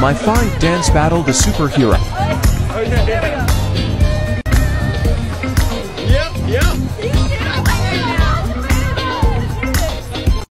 My fine dance battle the superhero.